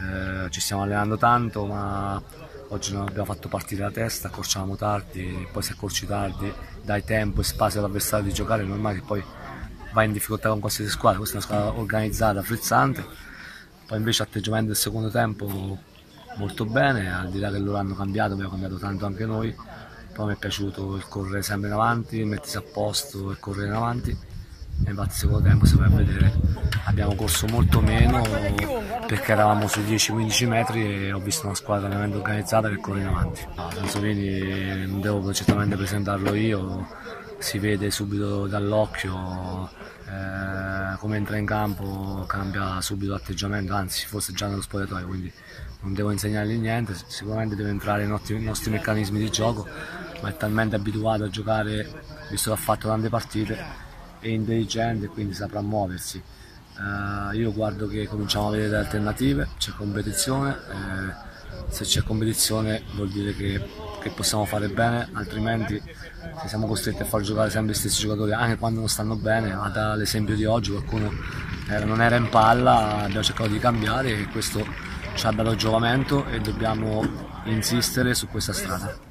eh, ci stiamo allenando tanto ma oggi non abbiamo fatto partire la testa, accorciavamo tardi, poi se accorci tardi dai tempo e spazio all'avversario di giocare è normale che poi vai in difficoltà con qualsiasi squadra, questa è una squadra organizzata, frizzante, poi invece atteggiamento del secondo tempo molto bene, al di là che loro hanno cambiato, abbiamo cambiato tanto anche noi, poi mi è piaciuto il correre sempre in avanti, mettersi a posto e correre in avanti il secondo tempo si va a vedere. Abbiamo corso molto meno perché eravamo sui 10-15 metri e ho visto una squadra veramente organizzata che corre in avanti. Sansovini non devo certamente presentarlo io, si vede subito dall'occhio eh, come entra in campo cambia subito l'atteggiamento, anzi forse già nello spogliatoio, quindi non devo insegnargli niente, sicuramente deve entrare nei nostri, nostri meccanismi di gioco, ma è talmente abituato a giocare, visto che ha fatto tante partite, è intelligente quindi saprà muoversi. Uh, io guardo che cominciamo a vedere alternative, c'è competizione, eh, se c'è competizione vuol dire che, che, possiamo fare bene, altrimenti se siamo costretti a far giocare sempre gli stessi giocatori anche quando non stanno bene, ad l'esempio di oggi qualcuno era, non era in palla, abbiamo cercato di cambiare e questo ci ha dato giovamento e dobbiamo insistere su questa strada.